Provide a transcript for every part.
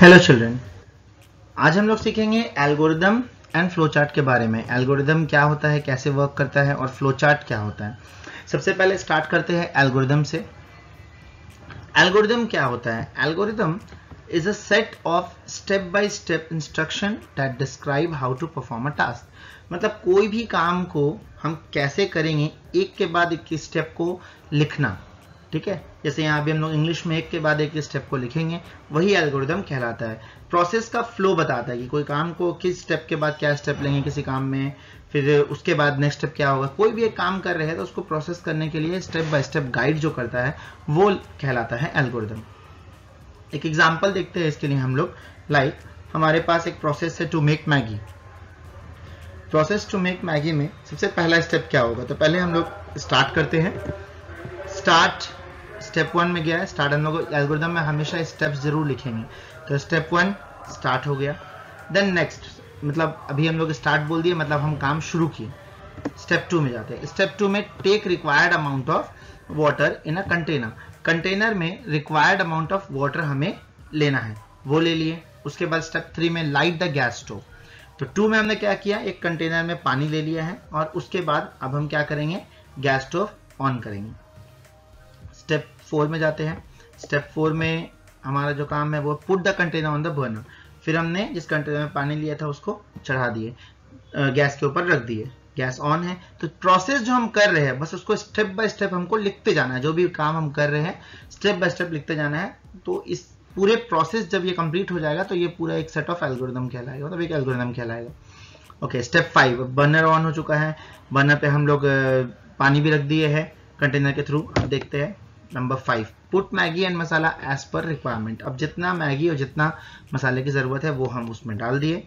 Hello children आज हम लोग सीखेंगे एल्गोरिदम एंड फ्लो चार्ट के बारे में। एल्गोरिदम क्या होता है, कैसे वर्क करता है और फ्लो चार्ट क्या होता है। सबसे पहले स्टार्ट करते हैं एल्गोरिदम से। एल्गोरिदम क्या होता है? Algorithm is a set of step by step instruction that describe how to perform a task मतलब कोई भी काम को हम कैसे करेंगे, एक के बाद एक स्टेप को लिखना। ठीक है? जैसे यहाँ भी हम लोग इंग्लिश में एक के बाद एक स्टेप को लिखेंगे, वही एल्गोरिदम कहलाता है। प्रोसेस का फ्लो बताता है कि कोई काम को किस स्टेप के बाद क्या स्टेप लेंगे किसी काम में, फिर उसके बाद नेक्स्ट स्टेप क्या होगा। कोई भी एक काम कर रहे हैं तो उसको प्रोसेस करने के लिए स्टेप बाय स्टेप गाइड जो करता है, वो कहलाता है एल्गोरिदम एक एग्ज़ाम्पल देखते हैं इसके लिए हम लोग। लाइक हमारे पास एक प्रोसेस है to make Maggi process to make Maggi में सबसे पहला स्टेप क्या होगा? तो पहले हम लोग स्टार्ट करते हैं। स्टार्ट स्टेप वन में गया है। स्टार्ट हम लोग एल्गोरिदम में हमेशा स्टेप्स ज़रूर लिखेंगे। तो स्टेप वन स्टार्ट हो गया। देन नेक्स्ट मतलब अभी हम लोग स्टार्ट बोल दिए मतलब हम काम शुरू किए। स्टेप टू में जाते हैं। स्टेप टू में take required amount of water in a container container में रिक्वायर्ड अमाउंट ऑफ़ वाटर हमें लेना है। वो ले लिए। उसके बाद स्टेप थ्री में लाइट द गैस स्टोव तो टू में हमने क्या किया? एक कंटेनर में पानी ले लिया है। और उसके बाद अब हम क्या करेंगे? गैस स्टोव ऑन करेंगे। स्टेप फोर में जाते हैं। स्टेप फोर में हमारा जो काम है वो put the container on the burner फिर हमने जिस कंटेनर में पानी लिया था उसको चढ़ा दिए गैस के ऊपर रख दिए। गैस ऑन है तो प्रोसेस जो हम कर रहे हैं, बस उसको स्टेप बाय स्टेप हमको लिखते जाना है। जो भी काम हम कर रहे हैं स्टेप बाय स्टेप लिखते जाना है। तो इस पूरे प्रोसेस जब ये कंप्लीट हो जाएगा तो ये पूरा एक सेट ऑफ़ एल्गोरिदम कहलाएगा मतलब एक एल्गोरिदम कहलाएगा। Okay step five burner on हो चुका है। बर्नर पे हम लोग पानी भी रख दिए है कंटेनर के थ्रू अब देखते हैं। Number five put Maggi and masala as per requirement अब जितना मैगी और जितना मसाले की ज़रूरत है, वो हम उसमें डाल दिए।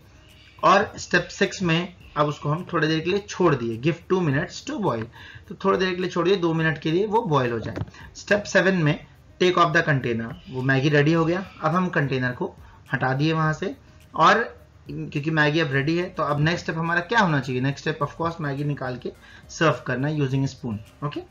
और स्टेप सिक्स में अब उसको हम थोड़ी देर के लिए छोड़ दिए। Give two minutes to boil तो थोड़ी देर के लिए छोड़ दिए दो मिनट के लिए वो बॉईल हो जाए। स्टेप सेवन में टेक ऑफ़ द कंटेनर वो मैगी रेडी हो गया। अब हम कंटेनर को हटा दिए वहाँ से। और क्योंकि मैगी अब रेडी है तो अब नेक्स्ट स्टेप हमारा क्या होना चाहिए? नेक्स्ट स्टेप ऑफकोर्स मैगी निकाल के सर्व करना यूजिंग स्पून ओके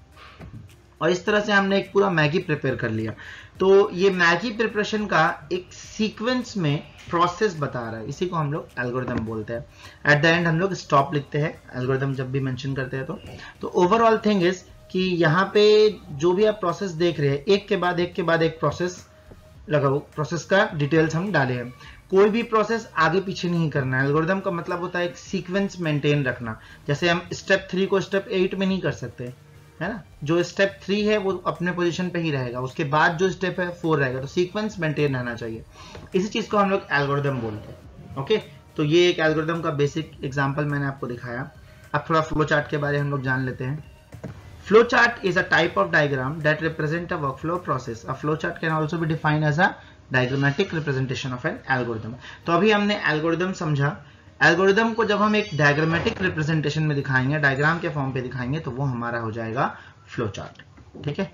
और इस तरह से हमने एक पूरा मैगी प्रिपेयर कर लिया। तो ये मैगी प्रिपरेशन का एक सीक्वेंस में प्रोसेस बता रहा है। इसी को हम लोग एल्गोरिदम बोलते हैं। एट द एंड हम लोग स्टॉप लिखते हैं। एल्गोरिदम जब भी मेंशन करते हैं तो। तो ओवरऑल थिंग इज़ कि यहाँ पे जो भी आप प्रोसेस देख रहे हैं, एक के बाद एक के बाद एक प्रोसेस लगाओ। प्रोसेस का डिटेल्स हम डाले हैं। कोई भी प्रोसेस आगे पीछे नहीं करना है। एल्गोरिदम का मतलब होता है एक सीक्वेंस मेंटेन रखना। जैसे हम स्टेप थ्री को स्टेप एट में नहीं कर सकते। है ना? जो स्टेप थ्री है, वो अपने पोजीशन पे ही रहेगा। उसके बाद जो स्टेप है फोर रहेगा। तो सीक्वेंस मेंटेन रहना चाहिए। इसी चीज़ को हम लोग एल्गोरिदम बोलते हैं। ओके तो ये एक एल्गोरिदम का बेसिक एग्जांपल मैंने आपको दिखाया। अब थोड़ा फ्लो चार्ट के बारे में हम लोग जान लेते हैं। Flow chart is a type of diagram that represent a workflow process a flow chart can also be defined as a diagrammatic representation of an algorithm तो अभी हमने एल्गोरिदम समझा। एल्गोरिदम को जब हम एक डायग्रामेटिक रिप्रेजेंटेशन में दिखाएँगे डायग्राम के फॉर्म पे दिखाएँगे तो वो हमारा हो जाएगा फ्लो चार्ट ठीक है?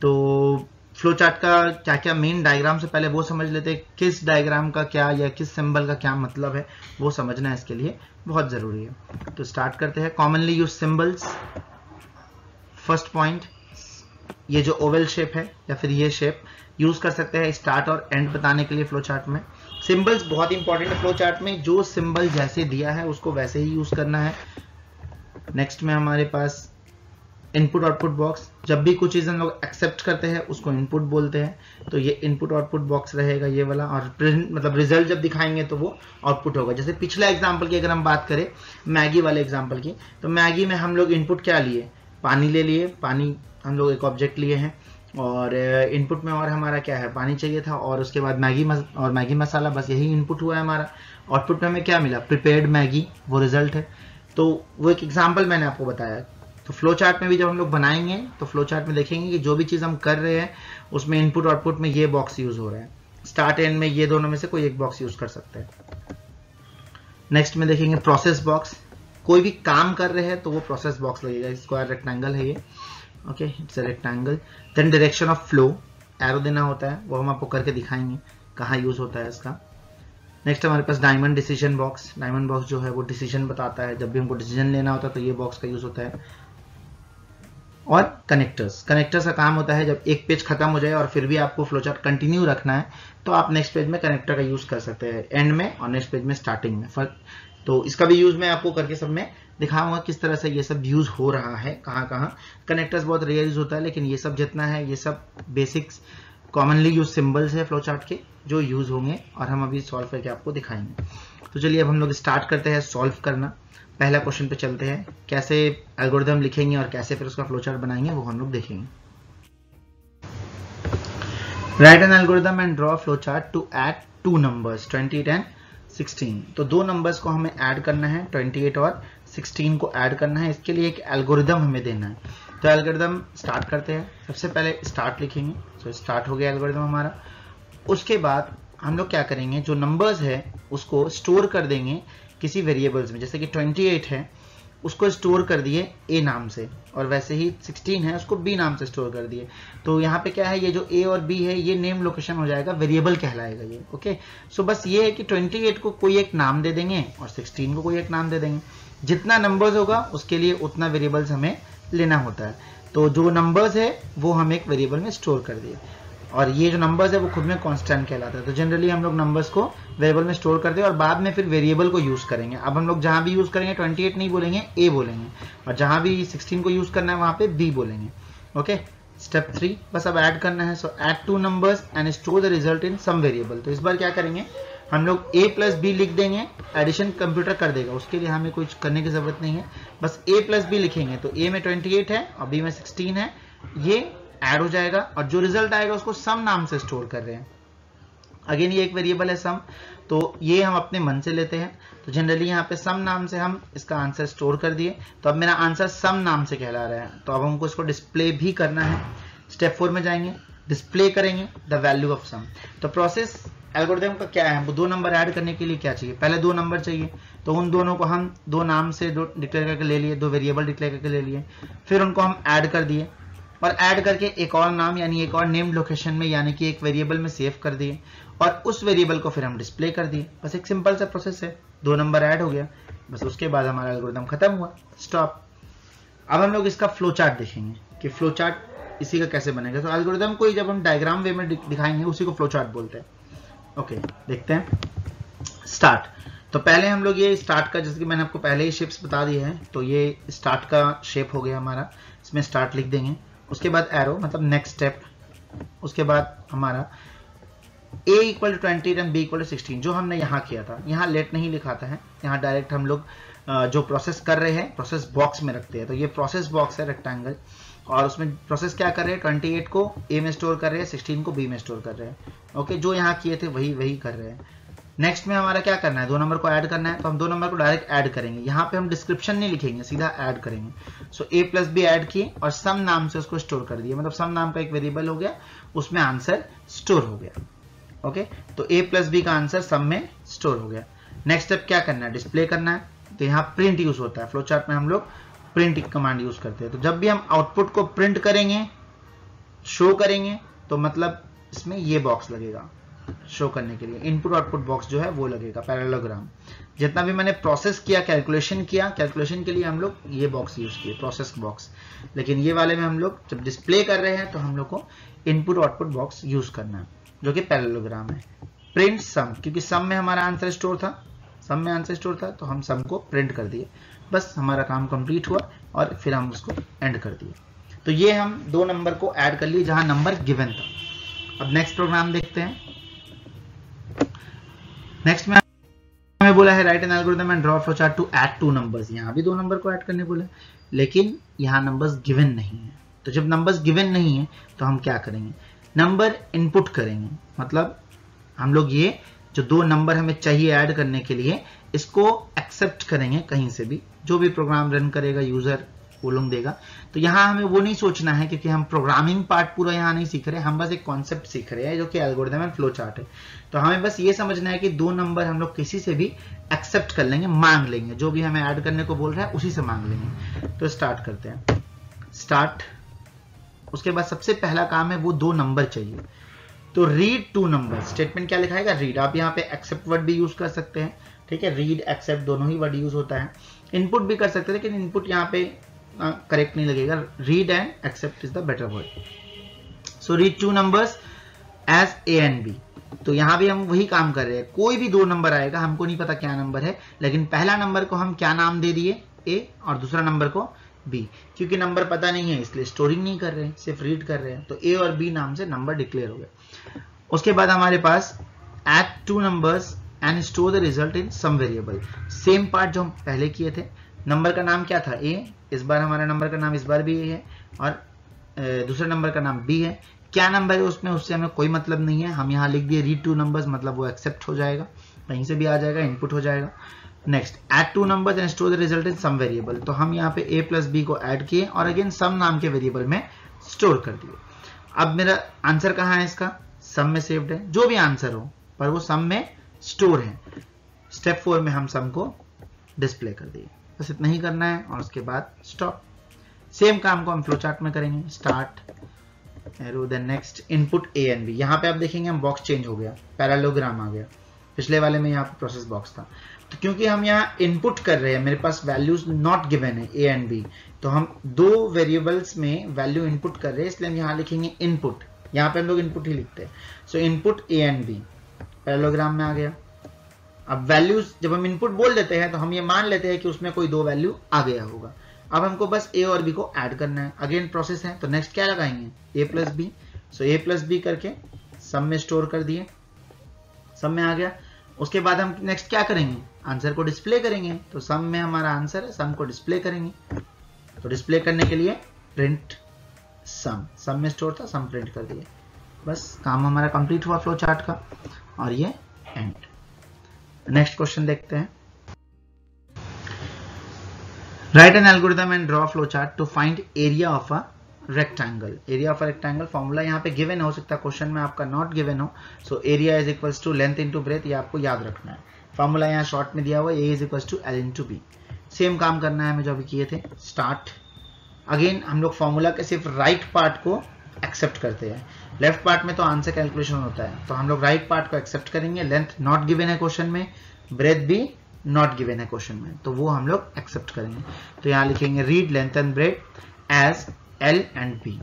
तो फ्लो चार्ट का क्या क्या मेन डायग्राम से पहले वो समझ लेते हैं, किस डायग्राम का क्या या किस सिंबल का क्या मतलब है, वो समझना इसके लिए बहुत ज़रूरी है। तो स्टार्ट करते हैं। Commonly use symbols first point ये जो ओवल शेप है या फिर ये शेप यूज़ कर सकते हैं स्टार्ट और एंड बताने के लिए फ्लो चार्ट में। सिंबल्स बहुत इंपॉर्टेंट है फ्लो चार्ट में जो सिंबल जैसे दिया है, उसको वैसे ही यूज़ करना है। नेक्स्ट में हमारे पास इनपुट आउटपुट बॉक्स जब भी कुछ चीज़ हम लोग एक्सेप्ट करते हैं, उसको इनपुट बोलते हैं तो ये इनपुट आउटपुट बॉक्स रहेगा, ये वाला, और मतलब रिज़ल्ट जब दिखाएँगे तो वो आउटपुट होगा। जैसे पिछला एग्ज़ाम्पल की अगर हम बात करें मैगी वाले एग्ज़ाम्पल की तो मैगी में हम लोग इनपुट क्या लिए? पानी ले लिए, पानी हम लोग एक ऑब्जेक्ट लिए हैं। और इनपुट में और हमारा क्या है? पानी चाहिए था और उसके बाद मैगी मस, और मैगी मसाला बस यही इनपुट हुआ है हमारा। आउटपुट में हमें क्या मिला? प्रिपेयर्ड मैगी वो रिज़ल्ट है। तो वो एक एग्ज़ाम्पल मैंने आपको बताया। तो फ्लो चार्ट में भी जब हम लोग बनाएँगे तो फ्लो चार्ट में देखेंगे कि जो भी चीज़ हम कर रहे हैं उसमें इनपुट आउटपुट में ये बॉक्स यूज़ हो रहा है। स्टार्ट एंड में ये दोनों में से कोई एक बॉक्स यूज़ कर सकते हैं। नेक्स्ट में देखेंगे प्रोसेस बॉक्स कोई भी काम कर रहे हैं तो वो प्रोसेस बॉक्स लगेगा। स्क्वायर रेक्टेंगल है ये। Okay it's a rectangle then direction of flow arrow देना होता है, वो हम आपको करके दिखाएँगे, कहाँ यूज़ होता है इसका। नेक्स्ट हमारे पास diamond decision box diamond box जो है, वो डिसीज़न बताता है। जब भी हमको डिसीज़न लेना होता है तो ये बॉक्स का यूज़ होता है। और कनेक्टर्स कनेक्टर्स का काम होता है, जब एक पेज खत्म हो जाए और फिर भी आपको फ्लोचार्ट कंटिन्यू रखना है तो आप नेक्स्ट पेज में कनेक्टर का यूज़ कर सकते हैं। एंड में और नेक्स्ट पेज में स्टार्टिंग में। फ़र्क तो इसका भी यूज़ मैं आपको करके सब में दिखाऊँगा किस तरह से ये सब यूज़ हो रहा है, कहाँ कहाँ। कनेक्टर्स बहुत रेयर यूज़ होता है, लेकिन ये सब जितना है, ये सब बेसिक्स कॉमनली यूज़ सिंबल्स है फ्लो चार्ट के, जो यूज़ होंगे, और हम अभी सॉल्व करके आपको दिखाएँगे। तो चलिए अब हम लोग स्टार्ट करते हैं सॉल्व करना। पहला क्वेश्चन पे चलते हैं, कैसे एल्गोरिदम लिखेंगे और कैसे फिर उसका फ्लो चार्ट बनाएँगे, वो हम लोग देखेंगे। Write an algorithm and draw flow chart to add two numbers 28 and 16 तो दो नंबर्स को हमें ऐड करना है 28 और 16 को ऐड करना है, इसके लिए एक एल्गोरिदम हमें देना है। तो एल्गोरिदम स्टार्ट करते हैं। सबसे पहले स्टार्ट लिखेंगे। तो स्टार्ट हो गया एल्गोरिदम हमारा। उसके बाद हम लोग क्या करेंगे, जो नंबर्स है, उसको स्टोर कर देंगे किसी वेरिएबल्स में। जैसे कि 28 है, उसको स्टोर कर दिए ए नाम से। और वैसे ही 16 है, उसको बी नाम से स्टोर कर दिए। तो यहाँ पे क्या है, ये जो ए और बी है, ये नेम लोकेशन हो जाएगा वेरिएबल कहलाएगा ये ओके सो बस ये है कि 28 को कोई एक नाम दे देंगे और 16 को कोई एक नाम दे देंगे। जितना नंबर्स होगा, उसके लिए उतना वेरिएबल्स हमें लेना होता है। तो जो नंबर्स है, वो हम एक वेरिएबल में स्टोर कर दिए। और ये जो नंबर्स है, वो खुद में कांस्टेंट कहलाता है। तो जनरली हम लोग नंबर्स को वेरिएबल में स्टोर करते हैं और बाद में फिर वेरिएबल को यूज़ करेंगे। अब हम लोग जहाँ भी यूज़ करेंगे 28 नहीं बोलेंगे ए बोलेंगे। और जहाँ भी 16 को यूज़ करना है, वहाँ पे बी बोलेंगे। ओके स्टेप थ्री बस अब ऐड करना है। So add two numbers and store the result in sum variable तो इस बार क्या करेंगे? हम लोग ए प्लस बी लिख देंगे एडिशन कंप्यूटर कर देगा। उसके लिए हमें कुछ करने की ज़रूरत नहीं है। बस ए प्लस बी लिखेंगे तो ए में 28 है और बी में 16 है। ये ऐड हो जाएगा और जो रिज़ल्ट आएगा, उसको सम नाम से स्टोर कर रहे हैं। अगेन ये एक वेरिएबल है सम तो ये हम अपने मन से लेते हैं। तो जनरली यहाँ पे सम नाम से हम इसका आंसर स्टोर कर दिए। तो अब मेरा आंसर सम नाम से कहला रहा है। तो अब हमको इसको डिस्प्ले भी करना है। स्टेप फोर में जाएँगे। डिस्प्ले करेंगे द वैल्यू ऑफ़ सम तो प्रोसेस एल्गोरिथम का क्या है? दो नंबर ऐड करने के लिए क्या चाहिए? पहले दो नंबर चाहिए। तो उन दोनों को हम दो नाम से दो डिक्लेयर करके ले लिए, दो वेरिएबल डिक्लेयर करके ले लिए। फिर उनको हम ऐड कर दिए। और ऐड करके एक और नाम, यानी एक और नेम लोकेशन में, यानी कि एक वेरिएबल में सेव कर दिए। और उस वेरिएबल को फिर हम डिस्प्ले कर दिए। बस एक सिंपल सा प्रोसेस है। दो नंबर ऐड हो गया। बस उसके बाद हमारा एल्गोरिदम खत्म हुआ। स्टॉप अब हम लोग इसका फ्लो चार्ट देखेंगे कि फ्लो चार्ट इसी का कैसे बनेगा। तो एल्गोरिदम को जब हम डायग्राम वे में दिखाएँगे, उसी को फ्लो चार्ट बोलते हैं। ओके देखते हैं। स्टार्ट तो पहले हम लोग ये स्टार्ट का, जैसे कि मैंने आपको पहले ही शेप्स बता दिए हैं तो ये स्टार्ट का शेप हो गया हमारा। इसमें स्टार्ट लिख देंगे। उसके बाद एरो मतलब नेक्स्ट स्टेप उसके बाद हमारा A equal to twenty and B equal to sixteen जो हमने यहाँ किया था। यहाँ लेट नहीं लिखाता है। यहाँ डायरेक्ट हम लोग जो प्रोसेस कर रहे हैं प्रोसेस बॉक्स में रखते हैं। तो ये प्रोसेस बॉक्स है रेक्टेंगल और उसमें प्रोसेस क्या कर रहे हैं? ट्वेंटी एट को ए में स्टोर कर रहे हैं सिक्सटीन को बी में स्टोर कर रहे हैं। ओके जो यहाँ किए थे वही वही कर रहे हैं। नेक्स्ट में हमारा क्या करना है? दो नंबर को ऐड करना है तो हम दो नंबर को डायरेक्ट ऐड करेंगे। यहाँ पे हम डिस्क्रिप्शन नहीं लिखेंगे, सीधा ऐड करेंगे। So A plus B add किए और सम नाम से उसको स्टोर कर दिया मतलब सम नाम का एक वेरिएबल हो गया, उसमें आंसर स्टोर हो गया। ओके तो ए प्लस बी का आंसर सम में स्टोर हो गया। नेक्स्ट स्टेप क्या करना है? डिस्प्ले करना है। तो यहाँ प्रिंट यूज़ होता है। फ्लो चार्ट में हम लोग प्रिंट कमांड यूज़ करते हैं। तो जब भी हम आउटपुट को प्रिंट करेंगे शो करेंगे तो मतलब इसमें ये बॉक्स लगेगा शो करने के लिए। इनपुट आउटपुट बॉक्स जो है, वो लगेगा पैरेललोग्राम जितना भी मैंने प्रोसेस किया कैलकुलेशन किया कैलकुलेशन के लिए हम लोग ये बॉक्स यूज़ किए प्रोसेस बॉक्स लेकिन ये वाले में हम लोग जब डिस्प्ले कर रहे हैं तो हम लोग को इनपुट आउटपुट बॉक्स यूज़ करना है, जो कि पैरेललोग्राम है। प्रिंट सम क्योंकि सम में हमारा आंसर स्टोर था। सम में आंसर स्टोर था तो हम सम को प्रिंट कर दिए। बस हमारा काम कंप्लीट हुआ और फिर हम उसको एंड कर दिए। तो ये हम दो नंबर को ऐड कर लिए जहाँ नंबर गिवन था। अब नेक्स्ट प्रोग्राम देखते हैं। नेक्स्ट में हमें बोला है write an algorithm and draw flow chart to add two numbers यहाँ भी दो नंबर को ऐड करने बोले लेकिन यहाँ नंबर्स गिवन नहीं है। तो जब नंबर्स गिवन नहीं है तो हम क्या करेंगे? नंबर इनपुट करेंगे। मतलब हम लोग ये जो दो नंबर हमें चाहिए ऐड करने के लिए, इसको एक्सेप्ट करेंगे कहीं से भी। जो भी प्रोग्राम रन करेगा यूज़र कोलम देगा। तो यहाँ हमें वो नहीं सोचना है क्योंकि हम प्रोग्रामिंग पार्ट पूरा यहाँ नहीं सीख रहे, हम बस एक कॉन्सेप्ट सीख रहे हैं जो कि एल्गोरिथम एंड फ्लो चार्ट है। तो हमें बस ये समझना है कि दो नंबर हम लोग किसी से भी एक्सेप्ट कर लेंगे, मांग लेंगे। जो भी हमें ऐड करने को बोल रहा है, उसी से मांग लेंगे। तो स्टार्ट करते हैं। स्टार्ट उसके बाद सबसे पहला काम है वो दो नंबर चाहिए। तो रीड टू नंबर स्टेटमेंट क्या लिखाएगा? रीड आप यहाँ पे एक्सेप्ट वर्ड भी यूज़ कर सकते हैं, ठीक है? रीड एक्सेप्ट दोनों ही वर्ड यूज़ होता है। इनपुट भी कर सकते हैं, लेकिन इनपुट यहाँ पे करेक्ट नहीं लगेगा। Read and accept is the better word so read two numbers as A and B तो यहाँ भी हम वही काम कर रहे हैं। कोई भी दो नंबर आएगा, हमको नहीं पता क्या नंबर है, लेकिन पहला नंबर को हम क्या नाम दे दिए? ए और दूसरा नंबर को बी क्योंकि नंबर पता नहीं है, इसलिए स्टोरिंग नहीं कर रहे हैं, सिर्फ़ रीड कर रहे हैं। तो ए और बी नाम से नंबर डिक्लेयर हो गया उसके बाद हमारे पास add two numbers and store the result in sum variable same part जो हम पहले किए थे नंबर का नाम क्या था? ए इस बार हमारा नंबर का नाम इस बार भी ए है, और दूसरे नंबर का नाम बी है। क्या नंबर है उसमें? उससे हमें कोई मतलब नहीं है। हम यहाँ लिख दिए रीड टू नंबर्स मतलब वो एक्सेप्ट हो जाएगा। कहीं से भी आ जाएगा इनपुट हो जाएगा। Next add two number and store the result in sum variable तो हम यहाँ पे ए प्लस बी को ऐड किए और अगेन सम नाम के वेरिएबल में स्टोर कर दिए। अब मेरा आंसर कहाँ है इसका? सम में सेव्ड है। जो भी आंसर हो, पर वो सम में स्टोर है। स्टेप फोर में हम सम को डिस्प्ले कर दिए। बस इतना ही करना है और उसके बाद स्टॉप सेम काम को हम फ्लो चार्ट में करेंगे। Start arrow then next input A and B यहाँ पे आप देखेंगे हम बॉक्स चेंज हो गया। पैरालोग्राम आ गया। पिछले वाले में यहाँ पे प्रोसेस बॉक्स था। तो क्योंकि हम यहाँ इनपुट कर रहे हैं, मेरे पास वैल्यूज़ नॉट गिवन है ए एंड बी तो हम दो वेरिएबल्स में वैल्यू इनपुट कर रहे हैं, इसलिए हम यहाँ लिखेंगे इनपुट यहाँ पे हम लोग इनपुट ही लिखते हैं। So input A and B parallelogram में आ गया। अब वैल्यूज़ जब हम इनपुट बोल देते हैं तो हम ये मान लेते हैं कि उसमें कोई दो वैल्यू आ गया होगा। अब हमको बस ए और बी को ऐड करना है। अगेन प्रोसेस है तो नेक्स्ट क्या लगाएँगे? A plus B so A plus B करके सब में स्टोर कर दिए। सब में आ गया। उसके बाद हम नेक्स्ट क्या करेंगे? आंसर को डिस्प्ले करेंगे तो सम में हमारा आंसर है, सम को डिस्प्ले करेंगे। तो डिस्प्ले करने के लिए प्रिंट सम सम में स्टोर था, सम प्रिंट कर दिए बस, काम हमारा कंप्लीट हुआ फ्लो चार्ट का, और ये एंड नेक्स्ट क्वेश्चन देखते हैं। Write an algorithm and draw flow chart to find area of a rectangle area of a rectangle formula यहाँ पे गिवन हो सकता है क्वेश्चन में आपका नॉट गिवन हो। So area is equals to length into breadth ये आपको याद रखना है। फॉर्मूला यहाँ शॉर्ट में दिया हुआ A is equals to L into B same काम करना है हमें जो अभी किए थे स्टार्ट अगेन हम लोग फॉर्मूला के सिर्फ़ राइट right पार्ट को एक्सेप्ट करते हैं। लेफ़्ट पार्ट में तो आंसर कैलकुलेशन होता है। तो हम लोग राइट right पार्ट को एक्सेप्ट करेंगे लेंथ नॉट गिवन है क्वेश्चन में ब्रेथ भी नॉट गिवन है क्वेश्चन में। तो वो हम लोग एक्सेप्ट करेंगे। तो यहाँ लिखेंगे read length and breadth as L and B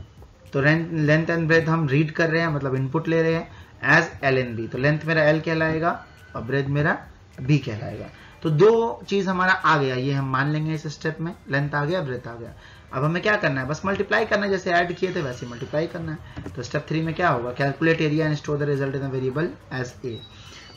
तो लेंथ एंड ब्रेथ हम रीड कर रहे हैं मतलब इनपुट ले रहे हैं एज एल एंड बी तो लेंथ मेरा एल कहलाएगा और ब्रेथ मेरा बी कहलाएगा। तो दो चीज़ हमारा आ गया, ये हम मान लेंगे इस स्टेप में। लेंथ आ गया ब्रेथ आ गया। अब हमें क्या करना है? बस मल्टीप्लाई करना है, जैसे ऐड किए थे वैसे मल्टीप्लाई करना है। तो स्टेप थ्री में क्या होगा? Calculate area and store the result in variable as A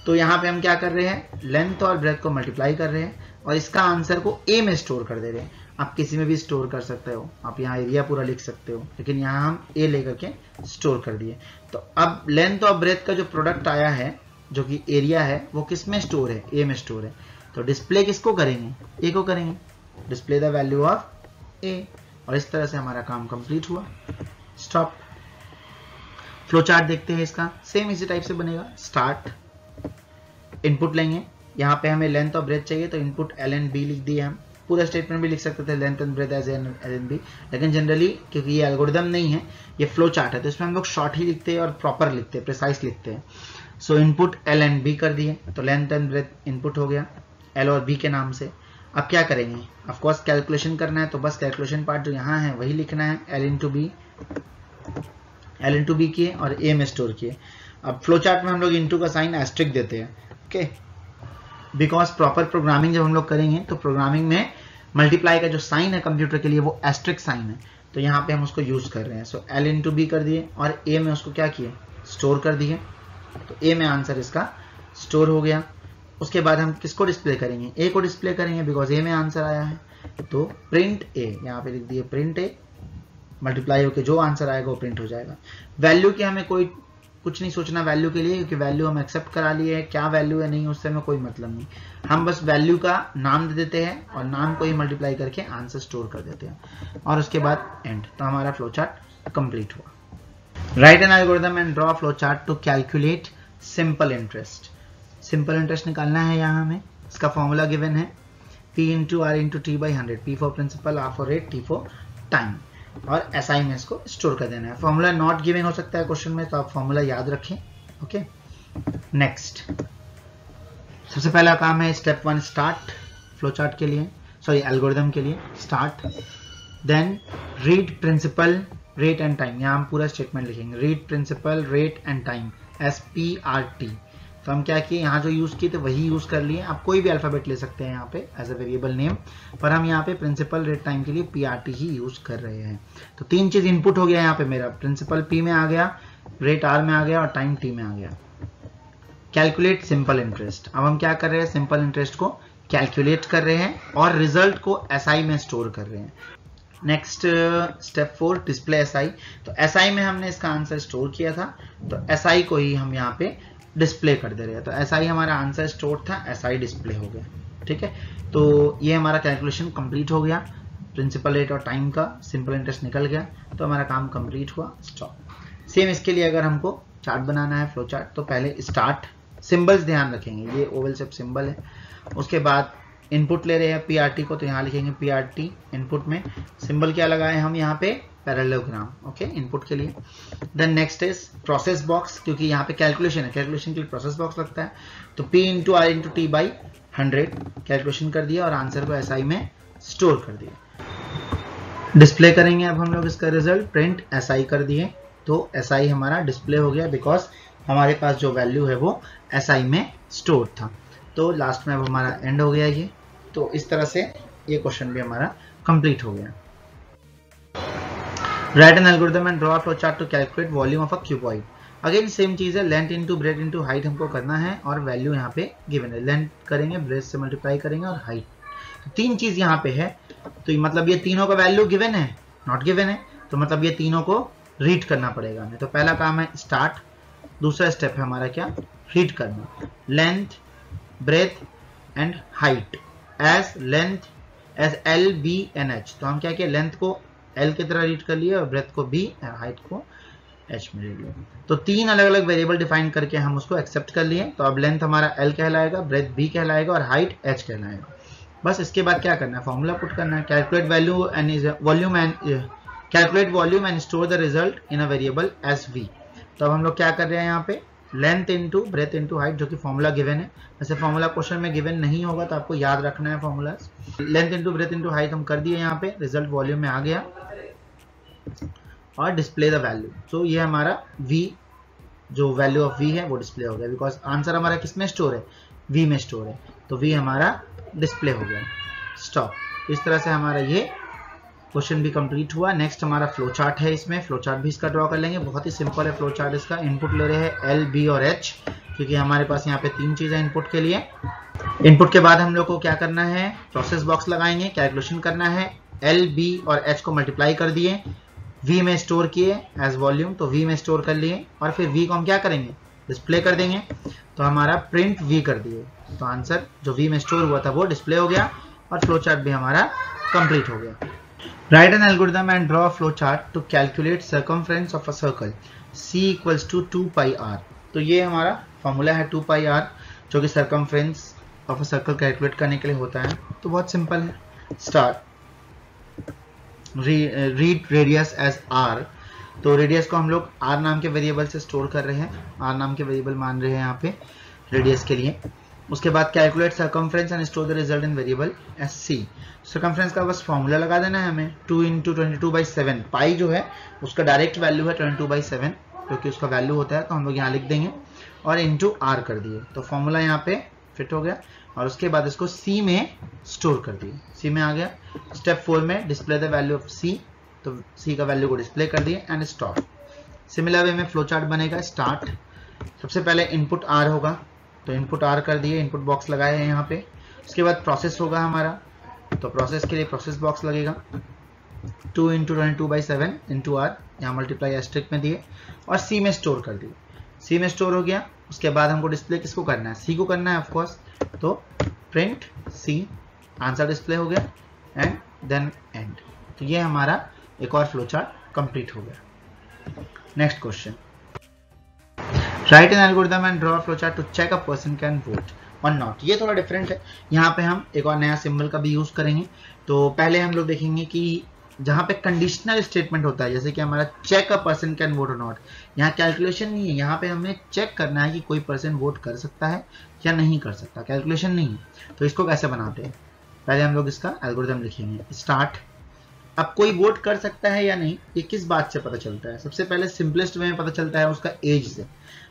तो यहाँ पे हम क्या कर रहे हैं? लेंथ और ब्रेथ को मल्टीप्लाई कर रहे हैं और इसका आंसर को ए में स्टोर कर दे रहे हैं। आप किसी में भी स्टोर कर सकते हो। आप यहाँ एरिया पूरा लिख सकते हो। लेकिन यहाँ हम ए लेकर के स्टोर कर दिए। तो अब लेंथ और ब्रेथ का जो प्रोडक्ट आया है जो कि एरिया है, वो किसमें स्टोर है? ए में स्टोर है। तो डिस्प्ले किसको करेंगे? ए को करेंगे। Display the value of A और इस तरह से हमारा काम कंप्लीट हुआ। स्टॉप फ्लो चार्ट देखते हैं इसका। सेम इसी टाइप से बनेगा। स्टार्ट इनपुट लेंगे। यहाँ पे हमें लेंथ और ब्रेथ चाहिए तो इनपुट एल एंड बी लिख दिए हम। पूरा स्टेटमेंट भी लिख सकते थे length and breadth as an L and B लेकिन जनरली क्योंकि ये एल्गोरिदम नहीं है, ये फ्लो चार्ट है तो इसमें हम लोग शॉर्ट ही लिखते हैं और प्रॉपर लिखते हैं प्रिसाइस लिखते हैं। So input L and B कर दिए तो लेंथ एंड ब्रेथ इनपुट हो गया एल और बी के नाम से। अब क्या करेंगे? ऑफकोर्स कैलकुलेशन करना है तो बस कैलकुलेशन पार्ट जो यहाँ है, वही लिखना है L into B L into B किए और ए में स्टोर किए। अब फ्लो चार्ट में हम लोग इंटू का साइन एस्ट्रिक देते हैं ओके बिकॉज़ प्रॉपर प्रोग्रामिंग जब हम लोग करेंगे तो प्रोग्रामिंग में मल्टीप्लाई का जो साइन है कंप्यूटर के लिए, वो एस्ट्रिक साइन है। तो यहाँ पे हम उसको यूज़ कर रहे हैं। सो एल इंटू बी कर दिए और ए में उसको क्या किए? स्टोर कर दिए। तो ए में आंसर इसका स्टोर हो गया। उसके बाद हम किसको डिस्प्ले करेंगे? ए को डिस्प्ले करेंगे बिकॉज़ ए में आंसर आया है। तो प्रिंट ए यहाँ पे लिख दिए प्रिंट ए मल्टीप्लाई होकर जो आंसर आएगा वो प्रिंट हो जाएगा। वैल्यू की हमें कोई कुछ नहीं सोचना वैल्यू के लिए, क्योंकि वैल्यू हम एक्सेप्ट करा लिए है। क्या वैल्यू है? नहीं, उससे हमें कोई मतलब नहीं। हम बस वैल्यू का नाम दे देते हैं और नाम को ही मल्टीप्लाई करके आंसर स्टोर कर देते हैं। और उसके बाद एंड तो हमारा फ्लो चार्ट कंप्लीट हुआ। Write an algorithm and draw flow chart to calculate simple interest simple interest निकालना है यहाँ हमें। इसका फॉर्मूला गिवन है। P into R into T by hundred P for principal R for rate T for time और S I में इसको store कर देना है। फॉर्मूला नॉट गिवन हो सकता है क्वेश्चन में तो आप फॉर्मूला याद रखें। ओके नेक्स्ट सबसे पहला काम है step one start flow chart के लिए। सॉरी एल्गोरिदम के लिए। Start then read principal rate and time यहाँ हम पूरा स्टेटमेंट लिखेंगे। Read principal rate and time S P R T तो हम क्या किए? यहाँ जो यूज़ किए थे, वही यूज़ कर लिए। आप कोई भी अल्फ़ाबेट ले सकते हैं यहाँ पे एज अ वेरिएबल नेम पर हम यहाँ पे प्रिंसिपल रेट टाइम के लिए पी आर टी ही यूज़ कर रहे हैं। तो तीन चीज़ इनपुट हो गया यहाँ पे मेरा। प्रिंसिपल पी में आ गया रेट आर में आ गया और टाइम टी में आ गया। कैलकुलेट सिंपल इंटरेस्ट अब हम क्या कर रहे हैं? सिंपल इंटरेस्ट को कैलकुलेट कर रहे हैं और रिज़ल्ट को एसआई में स्टोर कर रहे हैं। Next step four display S I तो एस आई में हमने इसका आंसर स्टोर किया था। तो एस आई को ही हम यहाँ पे डिस्प्ले कर दे रहे। हैं तो एस आई हमारा आंसर स्टोर था। एस आई डिस्प्ले हो गया। ठीक है? तो ये हमारा कैलकुलेशन कंप्लीट हो गया। प्रिंसिपल रेट और टाइम का सिंपल इंटरेस्ट निकल गया। तो हमारा काम कंप्लीट हुआ। स्टॉप सेम इसके लिए अगर हमको चार्ट बनाना है फ्लो चार्ट तो पहले स्टार्ट सिंबल्स ध्यान रखेंगे। ये ओवल शेप सिंबल है। उसके बाद इनपुट ले रहे हैं पीआरटी को तो यहाँ लिखेंगे पीआरटी इनपुट में। सिंबल क्या लगाए हम यहाँ पे? पैरेललोग्राम ओके इनपुट के लिए। Then next is process box क्योंकि यहाँ पे कैलकुलेशन है। कैलकुलेशन के लिए प्रोसेस बॉक्स लगता है। तो P into R into T by hundred calculation कर दिया और आंसर को एसआई में स्टोर कर दिया। डिस्प्ले करेंगे अब हम लोग इसका रिज़ल्ट प्रिंट एसआई कर दिए। तो एसआई हमारा डिस्प्ले हो गया बिकॉज़ हमारे पास जो वैल्यू है वो एसआई में स्टोर था। तो लास्ट में अब हमारा एंड हो गया ये। तो इस तरह से ये क्वेश्चन भी हमारा कंप्लीट हो गया। Write an algorithm and draw flow chart to calculate volume of a cuboid again same चीज़ है length into breadth into height हमको करना है और वैल्यू यहाँ पे गिवन है। लेंथ करेंगे ब्रेथ से मल्टीप्लाई करेंगे और हाइट तो तीन चीज़ यहाँ पे है तो मतलब ये तीनों का वैल्यू गिवन है नॉट गिवन है। तो मतलब ये तीनों को रीड करना पड़ेगा हमें। तो पहला काम है स्टार्ट दूसरा स्टेप है हमारा क्या? रीड करना। Length breadth and height as length as L B and H तो हम क्या किया लेंथ को एल की तरह रीड कर लिए और ब्रेथ को बी और हाइट को एच में रीड लिया। तो तीन अलग अलग वेरिएबल डिफाइन करके हम उसको एक्सेप्ट कर लिए। तो अब लेंथ हमारा एल कहलाएगा ब्रेथ बी कहलाएगा और हाइट एच कहलाएगा। बस इसके बाद क्या करना है? फॉर्मूला पुट करना है। Calculate value and volume and calculate volume and store the result in a variable as V तो अब हम लोग क्या कर रहे हैं यहाँ पे? Length into breadth into height जो कि फॉर्मूला गिवन है। वैसे फॉर्मूला क्वेश्चन में गिवन नहीं होगा तो आपको याद रखना है formula length into breadth into height हम कर दिए यहाँ पे रिज़ल्ट वॉल्यूम में आ गया। और डिस्प्ले द वैल्यू तो ये हमारा v, जो वैल्यू ऑफ़ v है, वो डिस्प्ले हो गया। बिकॉज़ आंसर हमारा किसमें स्टोर है? V में स्टोर है। तो v हमारा डिस्प्ले हो गया। स्टॉप इस तरह से हमारा ये क्वेश्चन भी कंप्लीट हुआ। नेक्स्ट हमारा फ्लो चार्ट है इसमें। फ्लो चार्ट भी इसका ड्रॉ कर लेंगे। बहुत ही सिंपल है फ्लो चार्ट इसका। इनपुट ले रहे हैं एल बी और एच क्योंकि हमारे पास यहाँ पे तीन चीज़ है इनपुट के लिए। इनपुट के बाद हम लोग को क्या करना है? प्रोसेस बॉक्स लगाएँगे कैलकुलेशन करना है। एल बी और एच को मल्टीप्लाई कर दिए। वी में स्टोर किए एज वॉल्यूम तो वी में स्टोर कर लिए। और फिर वी को हम क्या करेंगे? डिस्प्ले कर देंगे। तो हमारा प्रिंट वी कर दिए। तो आंसर जो वी में स्टोर हुआ था वो डिस्प्ले हो गया। और फ्लो चार्ट भी हमारा कंप्लीट हो गया। Write an algorithm and draw a flowchart to calculate circumference of a circle c equals to 2 pi r. तो ये हमारा फॉर्मूला है 2 pi r जो कि circumference of a circle calculate करने के लिए होता है तो बहुत सिंपल है start read radius as r तो रेडियस को हम लोग r नाम के वेरिएबल से स्टोर कर रहे हैं r नाम के वेरिएबल मान रहे हैं यहाँ पे रेडियस के लिए उसके बाद calculate circumference and store the result in variable as C circumference का बस फॉर्मूला लगा देना है हमें। Two into twenty two by seven pi जो है, उसका डायरेक्ट वैल्यू है ट्वेंटी टू बाई सेवन क्योंकि उसका वैल्यू होता है तो हम लोग यहाँ लिख देंगे। और इंटू आर कर दिए। तो फॉर्मूला यहाँ पे फिट हो गया। और उसके बाद इसको सी में स्टोर कर दिए। सी में आ गया। स्टेप फोर में display the value of C तो सी का वैल्यू को डिस्प्ले कर दिए एंड स्टॉप सिमिलर वे में फ्लो चार्ट बनेगा स्टार्ट सबसे पहले इनपुट आर होगा। तो इनपुट आर कर दिए इनपुट बॉक्स लगाए हैं यहाँ पे। उसके बाद प्रोसेस होगा हमारा। तो प्रोसेस के लिए प्रोसेस बॉक्स लगेगा। Two into twenty two by seven into R यहाँ मल्टीप्लाई एस्ट्रिक में दिए और सी में स्टोर कर दिए। सी में स्टोर हो गया। उसके बाद हमको डिस्प्ले किसको करना है? सी को करना है ऑफकोर्स तो प्रिंट सी आंसर डिस्प्ले हो गया एंड देन एंड तो ये हमारा एक और फ्लो चार्ट कंप्लीट हो गया। Next question write an algorithm and draw flow chart to check a person can vote और नॉट ये थोड़ा डिफरेंट है। यहाँ पे हम एक और नया सिंबल का भी यूज़ करेंगे। तो पहले हम लोग देखेंगे कि जहाँ पे कंडीशनल स्टेटमेंट होता है, जैसे कि हमारा check a person can vote और नॉट यहाँ कैलकुलेशन नहीं है। यहाँ पे हमें चेक करना है कि कोई पर्सन वोट कर सकता है या नहीं कर सकता। कैलकुलेशन नहीं है। तो इसको कैसे बनाते हैं? पहले हम लोग इसका एल्गोरिदम लिखेंगे। स्टार्ट अब कोई वोट कर सकता है या नहीं, ये किस बात से पता चलता है? सबसे पहले सिंपलेस्ट वे में पता चलता है उसका एज से।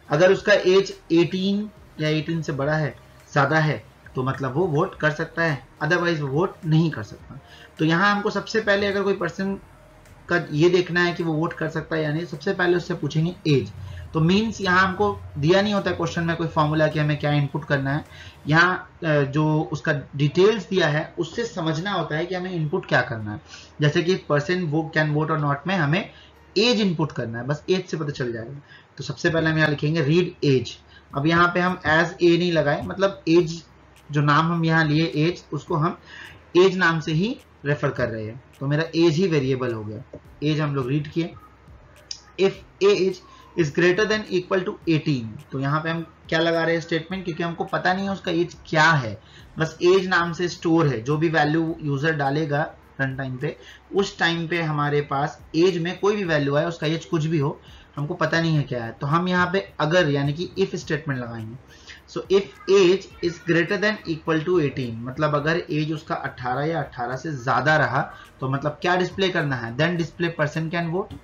अगर उसका एज 18 या 18 से बड़ा है, ज़्यादा है तो मतलब वो वोट कर सकता है। अदरवाइज़ वो वोट नहीं कर सकता। तो यहाँ हमको सबसे पहले अगर कोई पर्सन का ये देखना है कि वो वोट कर सकता है या नहीं, सबसे पहले उससे पूछेंगे एज तो मीन्स यहाँ हमको दिया नहीं होता क्वेश्चन में कोई फॉर्मूला कि हमें क्या इनपुट करना है। यहाँ जो उसका डिटेल्स दिया है, उससे समझना होता है कि हमें इनपुट क्या करना है। जैसे कि पर्सन वो कैन वोट और नॉट में हमें एज इनपुट करना है। बस एज से पता चल जाएगा। तो सबसे पहले हम यहाँ लिखेंगे रीड एज अब यहाँ पे हम एज ए नहीं लगाए मतलब एज जो नाम हम यहाँ लिए एज उसको हम एज नाम से ही रेफर कर रहे हैं। तो मेरा एज ही वेरिएबल हो गया। एज हम लोग रीड किए। If age is greater than equal to 18 तो यहाँ पे हम क्या लगा रहे हैं स्टेटमेंट क्योंकि हमको पता नहीं है उसका एज क्या है। बस एज नाम से स्टोर है। जो भी वैल्यू यूज़र डालेगा रन टाइम पे, उस टाइम पे हमारे पास एज में कोई भी वैल्यू आए, उसका एज कुछ भी हो हमको पता नहीं है क्या है। तो हम यहाँ पे अगर, यानी कि इफ़ स्टेटमेंट लगाएँगे। So if age is greater than equal to 18 मतलब अगर एज उसका 18 या 18 से ज़्यादा रहा तो मतलब क्या डिस्प्ले करना है? Then display person can vote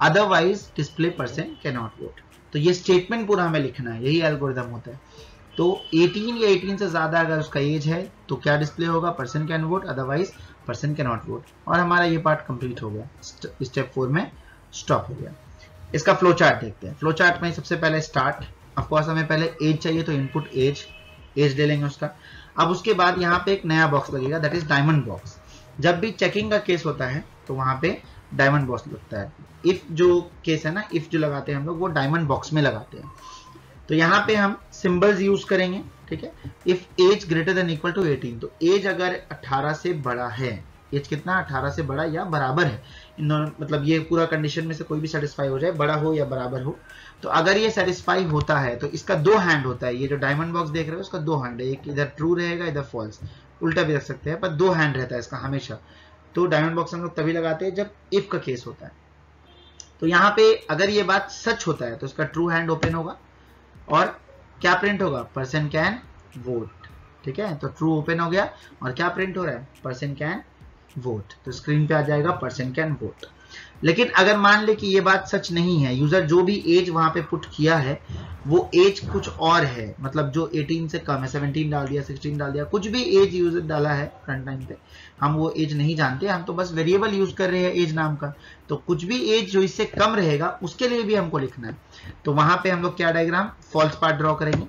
otherwise display person can not vote तो ये स्टेटमेंट पूरा हमें लिखना है, यही एल्गोरिदम होता है। तो 18 या 18 से ज़्यादा अगर उसका एज है तो क्या डिस्प्ले होगा? Person can vote otherwise person can not vote और हमारा ये पार्ट कंप्लीट हो गया। स्टेप फोर में स्टॉप हो गया। इसका फ्लो चार्ट देखते हैं। फ्लो चार्ट में सबसे पहले स्टार्ट ऑफकोर्स हमें पहले एज चाहिए तो इनपुट एज एज ले लेंगे उसका। अब उसके बाद यहाँ पे एक नया बॉक्स लगेगा दैट इज़ डायमंड बॉक्स जब भी चेकिंग का केस होता है तो वहाँ पे डायमंड बॉक्स लगता है। इफ़ जो केस है ना इफ़ जो लगाते हैं हम लोग, वो डायमंड बॉक्स में लगाते हैं। तो यहाँ पे हम सिंबल्स यूज़ करेंगे, ठीक है? If age greater than equal to 18 तो एज अगर 18 से बड़ा है एज कितना? 18 से बड़ा या बराबर है मतलब ये पूरा कंडीशन में से कोई भी सेटिस्फाई हो जाए, बड़ा हो या बराबर हो तो अगर ये सेटिस्फाई होता है तो इसका दो हैंड होता है। ये जो डायमंड बॉक्स देख रहे हो उसका दो हैंड है। एक इधर ट्रू रहेगा, इधर फॉल्स उल्टा भी रख सकते हैं, पर दो हैंड रहता है इसका हमेशा। तो डायमंड बॉक्स हम लोग तभी लगाते हैं जब इफ़ का केस होता है। तो यहाँ पे अगर ये बात सच होता है तो इसका ट्रू हैंड ओपन होगा, और क्या प्रिंट होगा? पर्सन कैन वोट ठीक है? तो ट्रू ओपन हो गया, और क्या प्रिंट हो रहा है? पर्सन कैन वोट तो स्क्रीन पे आ जाएगा पर्सन कैन वोट लेकिन अगर मान ले कि ये बात सच नहीं है यूज़र जो भी एज वहाँ पे पुट किया है, वो एज कुछ और है। मतलब जो 18 से कम है 17 डाल दिया 16 डाल दिया, कुछ भी एज यूज़र डाला है फ्रंट टाइम पे, हम वो एज नहीं जानते। हम तो बस वेरिएबल यूज़ कर रहे हैं एज नाम का। तो कुछ भी एज जो इससे कम रहेगा, उसके लिए भी हमको लिखना है। तो वहाँ पे हम लोग क्या डायग्राम फॉल्स पार्ट ड्रॉ करेंगे।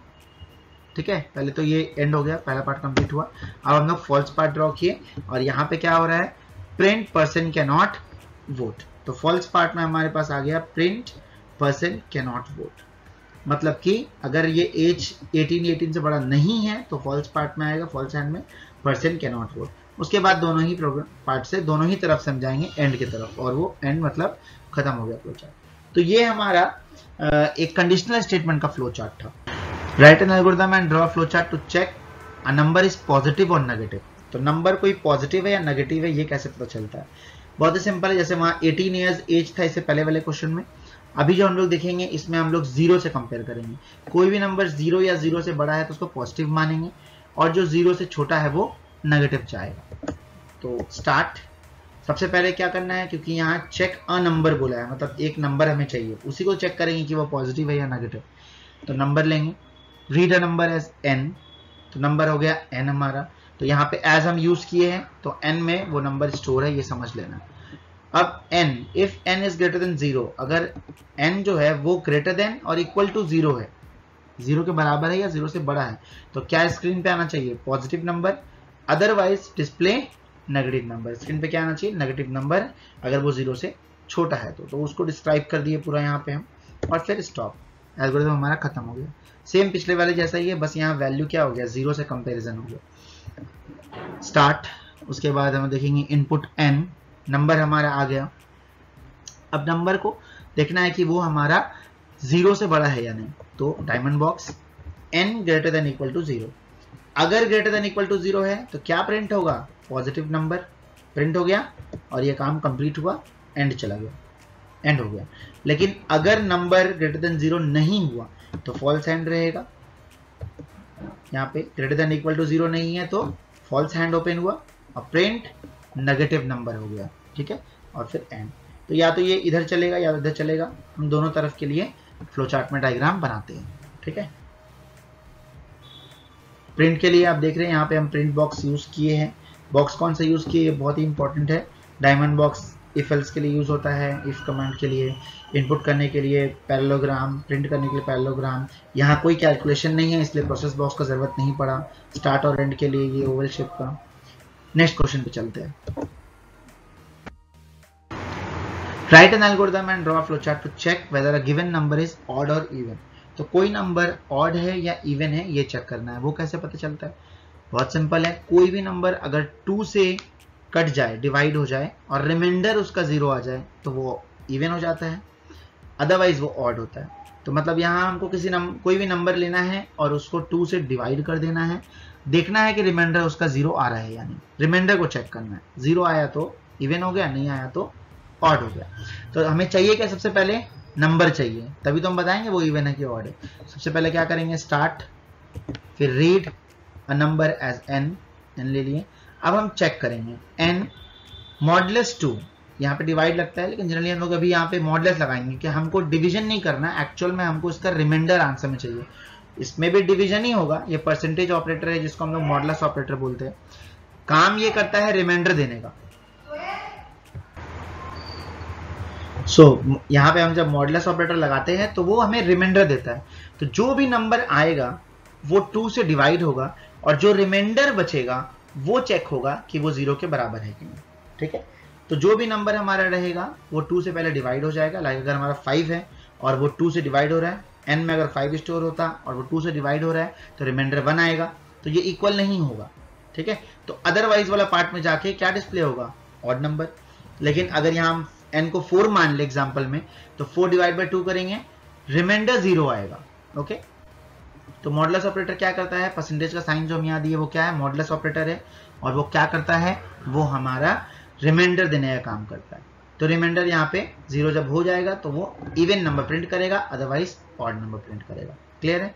ठीक है? पहले तो ये एंड हो गया, पहला पार्ट कंप्लीट हुआ। अब हम लोग फॉल्स पार्ट ड्रॉ किए और यहाँ पे क्या हो रहा है? Print person can not vote तो फॉल्स पार्ट में हमारे पास आ गया print person can not vote मतलब कि अगर ये एज 18 18 से बड़ा नहीं है तो फॉल्स पार्ट में आएगा फॉल्स हैंड में पर्सन कैन नॉट वोट उसके बाद दोनों ही पार्ट से दोनों ही तरफ़ समझाएँगे एंड की तरफ़ और वो एंड मतलब खत्म हो गया फ्लो चार्ट तो ये हमारा एक कंडीशनल स्टेटमेंट का फ्लो चार्ट था। Write an algorithm and draw flow chart to check a number is positive और नेगेटिव तो नंबर कोई पॉजिटिव है या नेगेटिव है, ये कैसे पता चलता है? बहुत ही सिंपल है, जैसे वहाँ 18 इयर्स एज था इससे पहले वाले क्वेश्चन में। अभी जो हम लोग देखेंगे, इसमें हम लोग ज़ीरो से कंपेयर करेंगे। कोई भी नंबर ज़ीरो या ज़ीरो से बड़ा है तो उसको पॉजिटिव मानेंगे, और जो ज़ीरो से छोटा है वो नेगेटिव जाएगा तो स्टार्ट सबसे पहले क्या करना है, क्योंकि यहाँ चेक अ नंबर बोला है मतलब एक नंबर हमें चाहिए। उसी को चेक करेंगे कि वो पॉजिटिव है या नेगेटिव तो नंबर लेंगे। Read a number as N तो नंबर हो गया एन हमारा। तो यहाँ पे एज हम यूज़ किए हैं तो एन में वो नंबर स्टोर है ये समझ लेना। अब n if n is greater than zero अगर n जो है वो ग्रेटर देन और इक्वल टू ज़ीरो है ज़ीरो के बराबर है या ज़ीरो से बड़ा है तो क्या स्क्रीन पे आना चाहिए? Positive number otherwise display negative number screen पे क्या आना चाहिए? नेगेटिव नंबर अगर वो ज़ीरो से छोटा है तो, तो उसको डिस्क्राइब कर दिए पूरा यहाँ पे हम और फिर स्टॉप एल्गोरिथम हमारा खत्म हो गया। सेम पिछले वाले जैसा ही है, बस यहाँ वैल्यू क्या हो गया? ज़ीरो से कंपेरिजन हो गया। स्टार्ट उसके बाद हम देखेंगे इनपुट एन नंबर हमारा आ गया। अब नंबर को देखना है कि वो हमारा ज़ीरो से बड़ा है या नहीं। तो diamond box N greater than equal to zero अगर greater than equal to zero है तो क्या प्रिंट होगा? पॉजिटिव नंबर प्रिंट हो गया और ये काम कंप्लीट हुआ एंड चला गया। एंड हो गया। लेकिन अगर नंबर ग्रेटर देन ज़ीरो नहीं हुआ तो फॉल्स हैंड रहेगा। यहाँ पे greater than equal to zero नहीं है तो फॉल्स हैंड ओपन हुआ, और प्रिंट नेगेटिव नंबर हो गया, ठीक है? और फिर एंड तो या तो ये इधर चलेगा या इधर चलेगा। हम दोनों तरफ़ के लिए फ्लो चार्ट में डायग्राम बनाते हैं, ठीक है? प्रिंट के लिए आप देख रहे हैं, यहाँ पे हम प्रिंट बॉक्स यूज़ किए हैं। बॉक्स कौन सा यूज़ किए? बहुत ही इंपॉर्टेंट है। डायमंड बॉक्स इफ़ एल्स के लिए यूज़ होता है इफ़ कमांड के लिए इनपुट करने के लिए पैरेलोग्राम प्रिंट करने के लिए पैरेलोग्राम यहाँ कोई कैलकुलेशन नहीं है, इसलिए प्रोसेस बॉक्स का ज़रूरत नहीं पड़ा स्टार्ट और एंड के लिए ये ओवल शेप का। नेक्स्ट क्वेश्चन पे चलते हैं। Write an algorithm and draw a flowchart to check whether a given number is odd or even. तो कोई नंबर ऑड है या इवन है, ये चेक करना है। वो कैसे पता चलता है? बहुत सिंपल है। कोई भी नंबर अगर टू से कट जाए डिवाइड हो जाए और रिमाइंडर उसका ज़ीरो आ जाए तो वो इवन हो जाता है। अदरवाइज़ वो ऑड होता है। तो मतलब यहाँ हमको किसी नंबर कोई भी नंबर लेना है और उसको टू से डिवाइड कर देना है, देखना है कि रिमाइंडर उसका ज़ीरो आ रहा है यानी रिमाइंडर को चेक करना है। ज़ीरो आया तो इवन हो गया, नहीं आया तो ऑड हो गया। तो हमें चाहिए क्या सबसे पहले? नंबर चाहिए। तभी तो हम बताएँगे वो इवन है कि ऑड है। सबसे पहले क्या करेंगे? स्टार्ट फिर read a number as N N ले लिए। अब हम चेक करेंगे। एन मॉडलेस टू यहाँ पे डिवाइड लगता है लेकिन जनरली हम लोग अभी यहाँ पे मॉडलेस लगाएँगे कि हमको डिवीज़न नहीं करना एक्चुअल में हमको इसका रिमाइंडर आंसर में चाहिए। इसमें भी डिवीज़न ही होगा ये परसेंटेज ऑपरेटर है जिसको हम लोग मॉडलेस ऑपरेटर बोलते हैं। काम ये करता है रिमाइंडर देने का। सो so, यहाँ पे हम जब मॉडलेस ऑपरेटर लगाते हैं तो वो हमें रिमाइंडर देता है। तो जो भी नंबर आएगा वो टू से डिवाइड होगा और जो रिमाइंडर बचेगा वो चेक होगा कि वो ज़ीरो के बराबर है कि नहीं, ठीक है? तो जो भी नंबर हमारा रहेगा, वो टू से पहले डिवाइड हो जाएगा। लाइक अगर हमारा फाइव है और वो टू से डिवाइड हो रहा है एन में अगर फाइव स्टोर होता और वो टू से डिवाइड हो रहा है तो रिमाइंडर वन आएगा। तो ये इक्वल नहीं होगा, ठीक है? तो अदरवाइज़ वाला पार्ट में जाके क्या डिस्प्ले होगा? ऑड नंबर लेकिन अगर यहाँ हम एन को फोर मान ले एग्ज़ाम्पल में तो फोर डिवाइड बाई टू करेंगे रिमाइंडर ज़ीरो आएगा ओके तो मॉडलस ऑपरेटर क्या करता है? परसेंटेज का साइन जो हम यहाँ दिए वो क्या है? मॉडलस ऑपरेटर है। और वो क्या करता है? वो हमारा रिमाइंडर देने का काम करता है। तो रिमाइंडर यहाँ पे ज़ीरो जब हो जाएगा तो वो इवन नंबर प्रिंट करेगा अदरवाइज़ ऑड नंबर प्रिंट करेगा। क्लियर है?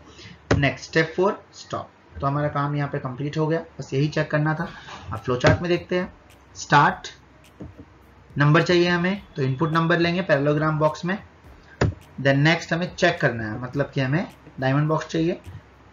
नेक्स्ट स्टेप फोर स्टॉप तो हमारा काम यहाँ पे कंप्लीट हो गया। बस यही चेक करना था। अब फ्लो चार्ट में देखते हैं। स्टार्ट नंबर चाहिए हमें तो इनपुट नंबर लेंगे पैरेलोग्राम बॉक्स में। देन नेक्स्ट हमें चेक करना है। मतलब कि हमें डायमंड बॉक्स चाहिए।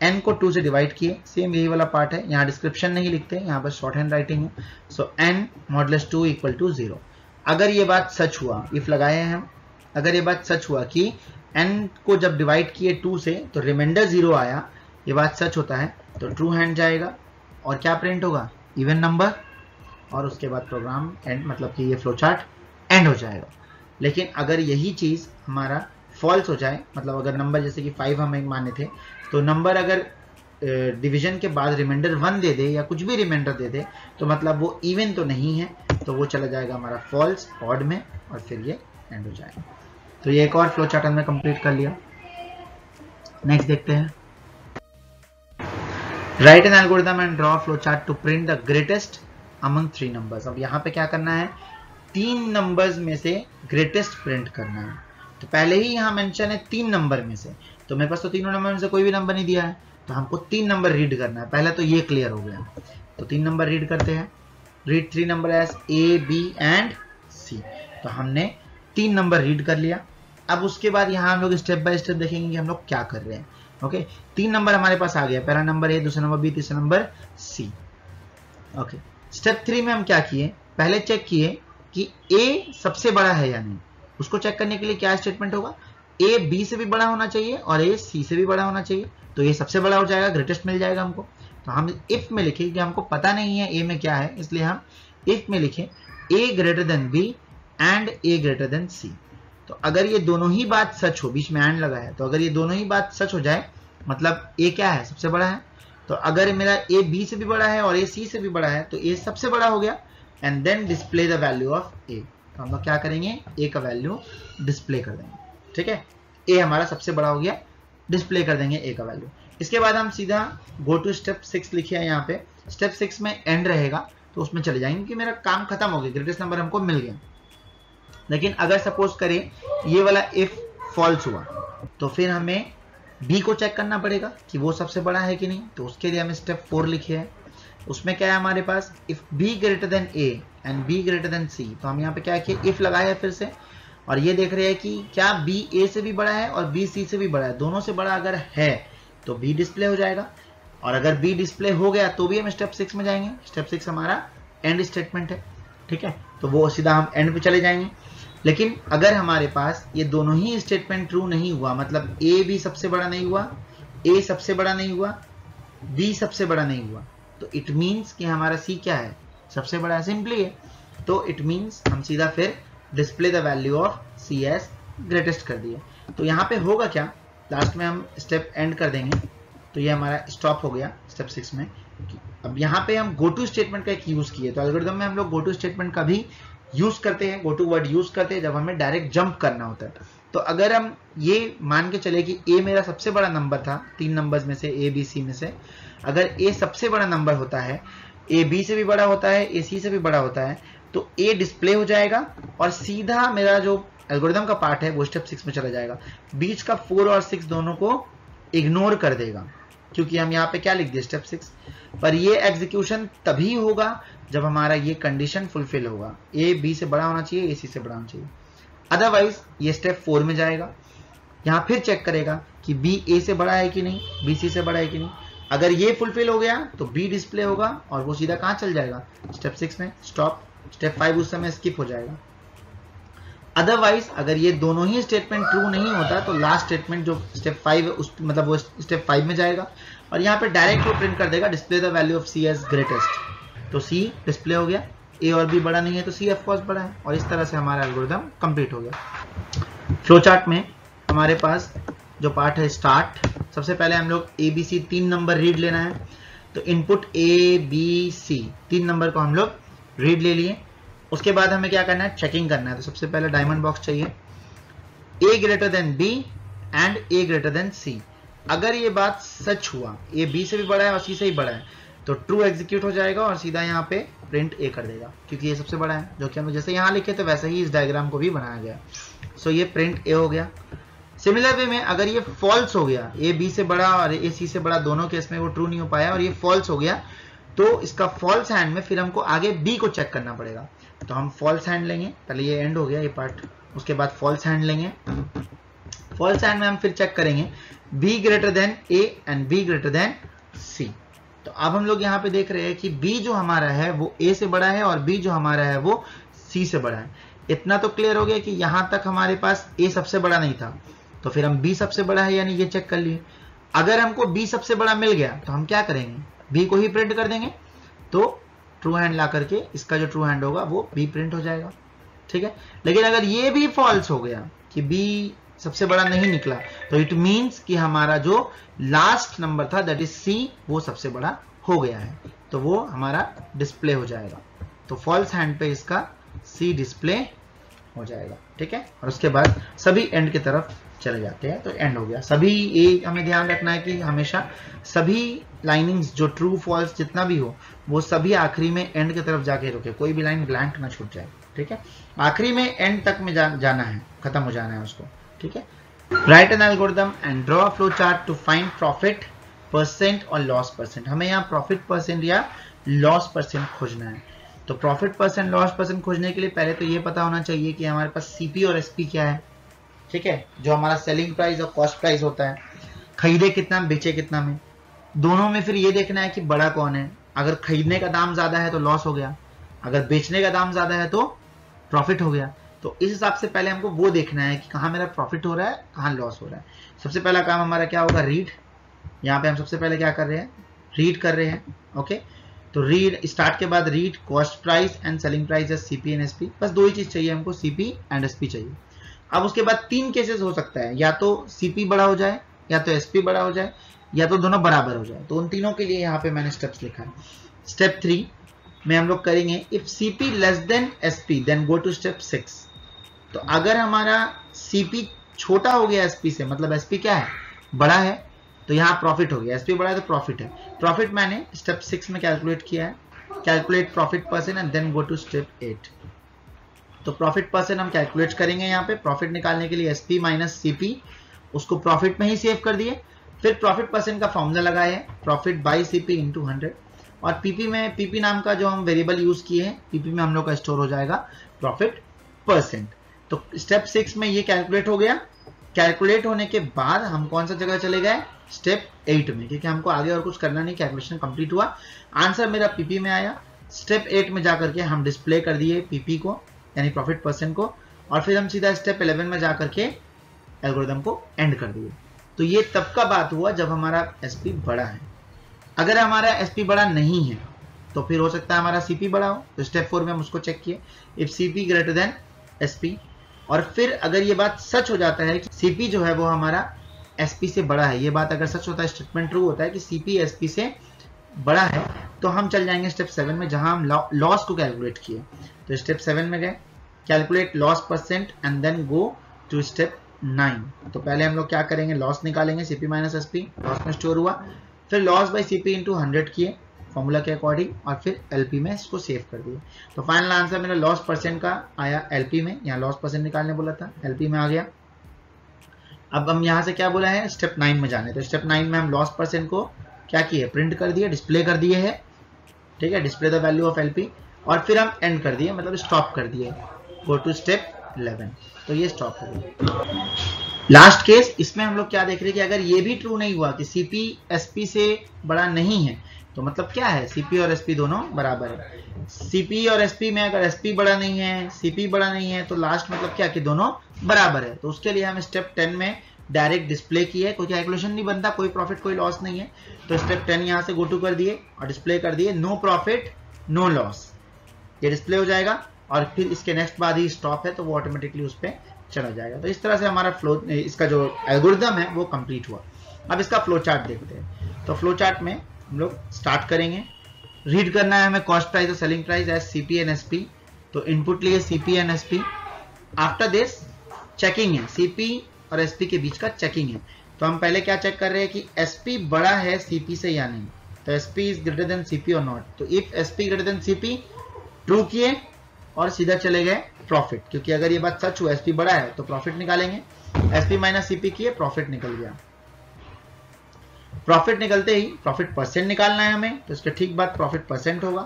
एन को टू से डिवाइड किए। सेम यही वाला पार्ट है। यहाँ डिस्क्रिप्शन नहीं लिखते। यहाँ पर शॉर्ट हैंड राइटिंग है। So N modulus two equal to zero अगर ये बात सच हुआ इफ़ लगाए हैं हम, अगर ये बात सच हुआ कि एन को जब डिवाइड किए टू से तो रिमाइंडर ज़ीरो आया। ये बात सच होता है तो ट्रू हैंड जाएगा। और क्या प्रिंट होगा? इवन नंबर और उसके बाद प्रोग्राम एंड मतलब कि ये फ्लो चार्ट एंड हो जाएगा। लेकिन अगर यही चीज़ हमारा फॉल्स हो जाए मतलब अगर नंबर जैसे कि फाइव हम एक माने थे तो नंबर अगर डिवीज़न के बाद रिमाइंडर वन दे दे या कुछ भी रिमाइंडर दे दे तो मतलब वो इवन तो नहीं है तो वो चला जाएगा हमारा फॉल्स ऑड में और फिर ये एंड हो जाएगा। तो ये एक और फ्लो चार्ट हमने कंप्लीट कर लिया। नेक्स्ट देखते हैं। Write an algorithm and draw flow chart to print the greatest among three numbers अब यहाँ पे क्या करना है? तीन नंबर्स में से ग्रेटेस्ट प्रिंट करना है। तो पहले ही यहाँ मेंशन है तीन नंबर में से। तो मेरे पास तो तीनों नंबर में से कोई भी नंबर नहीं दिया है। तो हमको तीन नंबर रीड करना है। पहले तो ये क्लियर हो गया। तो तीन नंबर रीड करते हैं। Read three number as A B and C तो हमने तीन नंबर रीड कर लिया। अब उसके बाद यहाँ हम लोग स्टेप बाय स्टेप देखेंगे कि हम लोग क्या कर रहे हैं। ओके तीन नंबर हमारे पास आ गया। पहला नंबर ए दूसरा नंबर बी तीसरा number C okay step three में हम क्या किए? पहले चेक किए कि ए सबसे बड़ा है या नहीं। उसको चेक करने के लिए क्या स्टेटमेंट होगा? ए बी से भी बड़ा होना चाहिए और ए सी से भी बड़ा होना चाहिए। तो ये सबसे बड़ा हो जाएगा ग्रेटेस्ट मिल जाएगा हमको। तो हम इफ़ में लिखे कि हमको पता नहीं है ए में क्या है, इसलिए हम इफ़ में लिखे A greater than B and A greater than C तो अगर ये दोनों ही बात सच हो, बीच में एंड लगा है तो अगर ये दोनों ही बात सच हो जाए मतलब ए क्या है, सबसे बड़ा है? तो अगर मेरा ए बी से भी बड़ा है और ए सी से भी बड़ा है तो ए सबसे बड़ा हो गया and then display the value of A तो हम लोग क्या करेंगे? ए का वैल्यू डिस्प्ले कर देंगे। ठीक है? ए हमारा सबसे बड़ा हो गया। डिस्प्ले कर देंगे ए का वैल्यू इसके बाद हम सीधा गो टू स्टेप सिक्स लिखे हैं यहाँ पे। स्टेप सिक्स में एंड रहेगा तो उसमें चले जाएँगे कि मेरा काम खत्म हो गया। ग्रेटेस्ट नंबर हमको मिल गया। लेकिन अगर सपोज़ करें, ये वाला इफ़ फॉल्स हुआ तो फिर हमें बी को चेक करना पड़ेगा कि वो सबसे बड़ा है कि नहीं। तो उसके लिए हम स्टेप फोर लिखे हैं। उसमें क्या है हमारे पास? If B greater than A and B greater than C तो हम यहाँ पे क्या किए? इफ़ लगाया फिर से। और ये देख रहे हैं कि क्या बी ए से भी बड़ा है और बी सी से भी बड़ा है। दोनों से बड़ा अगर है तो बी डिस्प्ले हो जाएगा। और अगर बी डिस्प्ले हो गया तो भी हम स्टेप सिक्स में जाएँगे। स्टेप सिक्स हमारा एंड स्टेटमेंट है, ठीक है? तो वो सीधा हम एंड पे चले जाएँगे। लेकिन अगर हमारे पास ये दोनों ही स्टेटमेंट ट्रू नहीं हुआ मतलब ए भी सबसे बड़ा नहीं हुआ ए सबसे बड़ा नहीं हुआ बी सबसे बड़ा नहीं हुआ तो इट मीन्स कि हमारा सी क्या है? सबसे बड़ा सिंपली है। तो इट मीन्स हम सीधा फिर display the value of C as greatest कर दिए तो यहाँ पे होगा क्या? लास्ट में हम स्टेप एंड कर देंगे। तो ये हमारा स्टॉप हो गया स्टेप सिक्स में। अब यहाँ पे हम गो टू स्टेटमेंट का एक यूज़ किए। तो एल्गोरिदम में हम लोग गो टू स्टेटमेंट का भी यूज़ करते हैं। गो टू वर्ड यूज़ करते हैं जब हमें डायरेक्ट जंप करना होता है। तो अगर हम ये मान के चले कि ए मेरा सबसे बड़ा नंबर था, तीन नंबर्स में से ए बी सी में से। अगर ए सबसे बड़ा नंबर होता है ए बी से भी बड़ा होता है ए सी से भी बड़ा होता है तो ए डिस्प्ले हो जाएगा और सीधा मेरा जो एल्गोरिदम का पार्ट है, वो स्टेप सिक्स में चला जाएगा। बीच का फोर और सिक्स दोनों को इग्नोर कर देगा, क्योंकि हम यहाँ पे क्या लिख दिए स्टेप सिक्स पर ये एग्जीक्यूशन तभी होगा जब हमारा ये कंडीशन फुलफिल होगा। ए बी से बड़ा होना चाहिए ए सी से बड़ा होना चाहिए। अदरवाइज़ ये स्टेप फोर में जाएगा। यहाँ फिर चेक करेगा कि बी ए से बड़ा है कि नहीं बी सी से बड़ा है कि नहीं। अगर ये फुलफिल हो गया तो बी डिस्प्ले होगा और वो सीधा कहाँ चल जाएगा? स्टेप सिक्स में स्टॉप स्टेप फाइव उस समय स्किप हो जाएगा। अदरवाइज़ अगर ये दोनों ही स्टेटमेंट ट्रू नहीं होता तो लास्ट स्टेटमेंट जो स्टेप फाइव उस मतलब वो स्टेप फाइव में जाएगा। और यहाँ पे डायरेक्ट वो प्रिंट कर देगा display the value of C as greatest तो सी डिस्प्ले हो गया। ए और बी बड़ा नहीं है तो सी ऑफ़ कोर्स बड़ा है। और इस तरह से हमारा एल्गोरिदम कंप्लीट हो गया। फ्लो चार्ट में हमारे पास जो पार्ट है स्टार्ट सबसे पहले हम लोग ए बी सी तीन नंबर रीड लेना है। तो इनपुट ए बी सी तीन नंबर को हम लोग रीड ले लिए। उसके बाद हमें क्या करना है? चेकिंग करना है। तो सबसे पहले डायमंड बॉक्स चाहिए। A greater than B and A greater than C अगर ये बात सच हुआ ए बी से भी बड़ा है और सी से ही बड़ा है तो ट्रू एग्जीक्यूट हो जाएगा और सीधा यहाँ पे प्रिंट ए कर देगा, क्योंकि ये सबसे बड़ा है। जो कि हम जैसे यहाँ लिखे तो वैसे ही इस डायग्राम को भी बनाया गया सो ये प्रिंट ए हो गया। सिमिलर वे में अगर ये फॉल्स हो गया ए बी से बड़ा और ए सी से बड़ा, दोनों केस में वो ट्रू नहीं हो पाया और ये फॉल्स हो गया तो इसका फॉल्स हैंड में फिर हमको आगे बी को चेक करना पड़ेगा। तो हम फॉल्स हैंड लेंगे। पहले ये एंड हो गया, ये पार्ट उसके बाद फॉल्स हैंड लेंगे। फॉल्स हैंड में हम फिर चेक करेंगे B greater than A and B greater than C तो अब हम लोग यहाँ पे देख रहे हैं कि बी जो हमारा है, वो ए से बड़ा है और बी जो हमारा है, वो सी से बड़ा है। इतना तो क्लियर हो गया कि यहाँ तक हमारे पास ए सबसे बड़ा नहीं था। तो फिर हम बी सबसे बड़ा है यानी ये चेक कर लिए। अगर हमको बी सबसे बड़ा मिल गया तो हम क्या करेंगे? बी को ही प्रिंट कर देंगे। तो ट्रू हैंड ला करके इसका जो ट्रू हैंड होगा, वो बी प्रिंट हो जाएगा। ठीक है? लेकिन अगर ये भी फॉल्स हो गया कि बी सबसे बड़ा नहीं निकला तो इट मींस कि हमारा जो लास्ट नंबर था दैट इज़ सी वो सबसे बड़ा हो गया है। तो वो हमारा डिस्प्ले हो जाएगा। तो फॉल्स हैंड पे इसका सी डिस्प्ले हो जाएगा। ठीक है? और उसके बाद सभी एंड की तरफ़ चले जाते हैं तो एंड हो गया। सभी ये हमें ध्यान रखना है कि हमेशा सभी लाइनिंग्स जो ट्रू फॉल्स जितना भी हो वो सभी आखिरी में एंड की तरफ़ जाके रुके। कोई भी लाइन ब्लैंक ना छूट जाए ठीक है? आखिरी में एंड तक में जा, जाना है खत्म हो जाना है उसको ठीक है? Write an algorithm and draw flow chart to find profit percent और लॉस परसेंट हमें यहाँ प्रॉफिट परसेंट या लॉस परसेंट खोजना है। तो प्रॉफिट परसेंट लॉस परसेंट खोजने के लिए पहले तो ये पता होना चाहिए कि हमारे पास सीपी और एसपी क्या है। ठीक है? जो हमारा सेलिंग प्राइस और कॉस्ट प्राइस होता है। खरीदे कितना, बेचे कितना में। दोनों में फिर ये देखना है कि बड़ा कौन है। अगर खरीदने का दाम ज़्यादा है तो लॉस हो गया। अगर बेचने का दाम ज़्यादा है तो प्रॉफिट हो गया। तो इस हिसाब से पहले हमको वो देखना है कि कहाँ मेरा प्रॉफिट हो रहा है, कहाँ लॉस हो रहा है। सबसे पहला काम हमारा क्या होगा? रीड यहाँ पे हम सबसे पहले क्या कर रहे हैं? रीड कर रहे हैं। ओके तो रीड स्टार्ट के बाद read cost price and selling price CP and SP बस दो ही चीज़ चाहिए हमको सीपी एंड एसपी चाहिए। अब उसके बाद तीन केसेस हो सकता है। या तो सीपी बड़ा हो जाए, या तो एसपी बड़ा हो जाए, या तो दोनों बराबर हो जाए। तो उन तीनों के लिए यहाँ पे मैंने स्टेप्स लिखा है। स्टेप थ्री में हम लोग करेंगे if CP less than SP then go to step six तो अगर हमारा सीपी छोटा हो गया एसपी से मतलब एसपी क्या है? बड़ा है तो यहाँ प्रॉफिट हो गया। एसपी बड़ा है तो प्रॉफिट है। प्रॉफिट मैंने स्टेप सिक्स में कैलकुलेट किया है। Calculate profit percent and then go to step eight तो प्रॉफिट परसेंट हम कैलकुलेट करेंगे यहाँ पे। प्रॉफिट निकालने के लिए एसपी माइनस सीपी उसको प्रॉफिट में ही सेव कर दिए। फिर प्रॉफिट परसेंट का फॉर्मूला लगाए profit by CP into hundred और पीपी में पीपी नाम का जो हम वेरिएबल यूज़ किए हैं पीपी में हम लोग का स्टोर हो जाएगा प्रॉफिट परसेंट तो स्टेप सिक्स में ये कैलकुलेट हो गया। कैलकुलेट होने के बाद हम कौन सा जगह चले गए? स्टेप एट में, क्योंकि हमको आगे और कुछ करना नहीं कैलकुलेशन कंप्लीट हुआ। आंसर मेरा पीपी में आया। स्टेप एट में जाकर के हम डिस्प्ले कर दिए पीपी को। यानी प्रॉफिट परसेंट को, और फिर हम सीधा स्टेप इलेवन में जाकर के एल्गोरिदम को एंड कर दिए। तो ये तब का बात हुआ जब हमारा एसपी बड़ा है। अगर हमारा एसपी बड़ा नहीं है तो फिर हो सकता है हमारा सीपी बड़ा हो। तो स्टेप फोर में हम उसको चेक किए। If CP greater than SP और फिर अगर ये बात सच हो जाता है कि सीपी जो है वो हमारा एसपी से बड़ा है, ये बात अगर सच होता है स्टेटमेंट ट्रू होता है कि सीपी एसपी से बड़ा है तो हम चल जाएँगे स्टेप सेवन में जहाँ हम लॉस को कैलकुलेट किए। तो स्टेप सेवन में गए। Calculate loss percent and then go to step nine तो पहले हम लोग क्या करेंगे? लॉस निकालेंगे सीपी माइनस एसपी लॉस में स्टोर हुआ। फिर loss by CP into hundred किए फॉर्मूला के अकॉर्डिंग और फिर एलपी में इसको सेव कर दिए। तो फाइनल आंसर मेरा लॉस परसेंट का आया एलपी में, यहाँ लॉस परसेंट निकालने बोला था एलपी में आ गया। अब हम यहाँ से क्या बोला है? स्टेप नाइन में जाने तो स्टेप नाइन में हम लॉस परसेंट को क्या किए? प्रिंट कर दिए डिस्प्ले कर दिए है। ठीक है? Display the value of LP और फिर हम एंड कर दिए मतलब स्टॉप कर दिए। गो टू स्टेप 11 तो ये स्टॉप हो गया लास्ट केस इसमें हम लोग क्या देख रहे हैं कि अगर ये भी ट्रू नहीं हुआ कि सीपी एसपी से बड़ा नहीं है तो मतलब क्या है? सीपी और एसपी दोनों बराबर है। सीपी और एसपी में अगर एसपी बड़ा नहीं है सीपी बड़ा नहीं है तो लास्ट मतलब क्या कि दोनों बराबर है। तो उसके लिए हम स्टेप टेन में डायरेक्ट डिस्प्ले किया है। कोई कैलकुलेशन नहीं बनता, कोई प्रॉफिट कोई लॉस नहीं है। तो स्टेप टेन यहाँ से गो टू कर दिए और डिस्प्ले कर दिए। नो प्रॉफिट नो लॉस ये डिस्प्ले हो जाएगा। और फिर इसके नेक्स्ट बाद ही स्टॉप है तो वो ऑटोमेटिकली उस पर चला जाएगा। तो इस तरह से हमारा फ्लो इसका जो एल्गोरिदम है, वो कंप्लीट हुआ। अब इसका फ्लो चार्ट देखते हैं। तो फ्लो चार्ट में हम लोग स्टार्ट करेंगे। रीड करना है हमें कॉस्ट प्राइस और selling price as CP and SP तो इनपुट लिए CP and SP after this checking है। सीपी और एसपी के बीच का चेकिंग है। तो हम पहले क्या चेक कर रहे हैं कि एस पी बड़ा है सीपी से या नहीं? तो SP is greater than CP और नॉट तो if SP greater than CP true किए और सीधा चले गए प्रॉफिट क्योंकि अगर ये बात सच हुआ एसपी बड़ा है तो प्रॉफिट निकालेंगे। एसपी माइनस सीपी किए प्रॉफिट निकल गया। प्रॉफिट निकलते ही प्रॉफिट परसेंट निकालना है हमें तो इसका ठीक बात प्रॉफिट परसेंट होगा।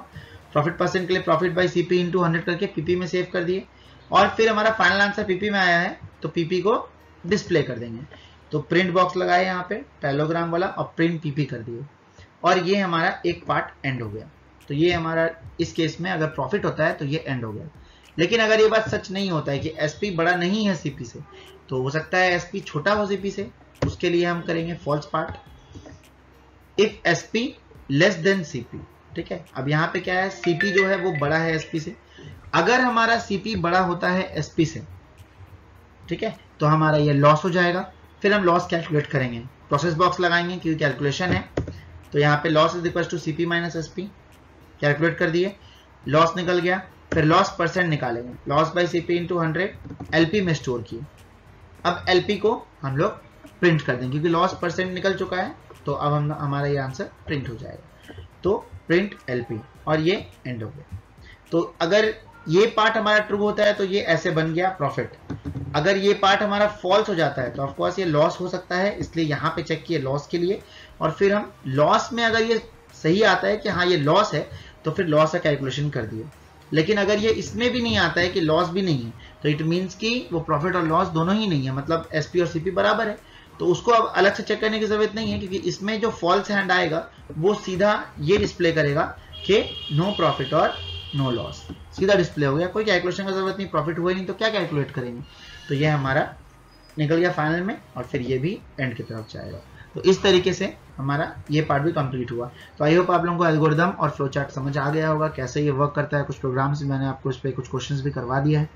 प्रॉफिट परसेंट के लिए profit by CP into hundred करके पीपी में सेव कर दिए। और फिर हमारा फाइनल आंसर पीपी में आया है तो पीपी को डिस्प्ले कर देंगे। तो प्रिंट बॉक्स लगाए यहाँ पे पैलोग्राम वाला, और प्रिंट पीपी कर दिए। और ये हमारा एक पार्ट एंड हो गया। तो ये हमारा, इस केस में अगर प्रॉफिट होता है तो ये एंड हो गया। लेकिन अगर ये बात सच नहीं होता है कि एसपी बड़ा नहीं है सीपी से तो हो सकता है एसपी छोटा हो सीपी से, उसके लिए हम करेंगे false part if SP less than CP ठीक है? अब यहाँ पे क्या है? सीपी जो है वो बड़ा है एसपी से। अगर हमारा सीपी बड़ा होता है एसपी से, ठीक है? तो हमारा ये लॉस हो जाएगा। फिर हम लॉस कैलकुलेट करेंगे। प्रोसेस बॉक्स लगाएँगे, क्योंकि कैलकुलेशन है। तो यहाँ पे loss is equal to CP minus SP calculate कर दिए लॉस निकल गया, फिर लॉस परसेंट निकालेंगे loss by CP into hundred LP में स्टोर किए। अब एलपी को हम लोग प्रिंट कर देंगे, क्योंकि लॉस परसेंट निकल चुका है तो अब हम, हमारा ये आंसर प्रिंट हो जाएगा। तो प्रिंट एलपी और ये एंड हो गया। तो अगर ये पार्ट हमारा ट्रू होता है तो ये ऐसे बन गया प्रॉफिट अगर ये पार्ट हमारा फॉल्स हो जाता है तो ऑफकोर्स ये लॉस हो सकता है, इसलिए यहाँ पे चेक किए लॉस के लिए। और फिर हम लॉस में अगर ये सही आता है कि हाँ ये लॉस है तो फिर लॉस का कैलकुलेशन कर दिए लेकिन अगर ये इसमें भी नहीं आता है कि लॉस भी नहीं है तो इट मीन्स कि वो प्रॉफिट और लॉस दोनों ही नहीं है मतलब एसपी और सीपी बराबर है। तो उसको अब अलग से चेक करने की ज़रूरत नहीं है, क्योंकि इसमें जो फॉल्स हैंड आएगा, वो सीधा ये डिस्प्ले करेगा कि नो प्रॉफिट और नो लॉस सीधा डिस्प्ले हो गया, कोई कैलकुलेशन की ज़रूरत नहीं प्रॉफिट हुआ नहीं तो क्या कैलकुलेट करेंगे? तो ये हमारा निकल गया फाइनल में, और फिर ये भी एंड की तरफ़ जाएगा। तो इस तरीके से हमारा ये पार्ट भी कंप्लीट हुआ। तो आई होप आप लोगों को एल्गोरिदम और फ्लो चार्ट समझ आ गया होगा, कैसे ये वर्क करता है, कुछ प्रोग्राम्स मैंने आपको इस पर कुछ क्वेश्चंस भी करवा दिया है।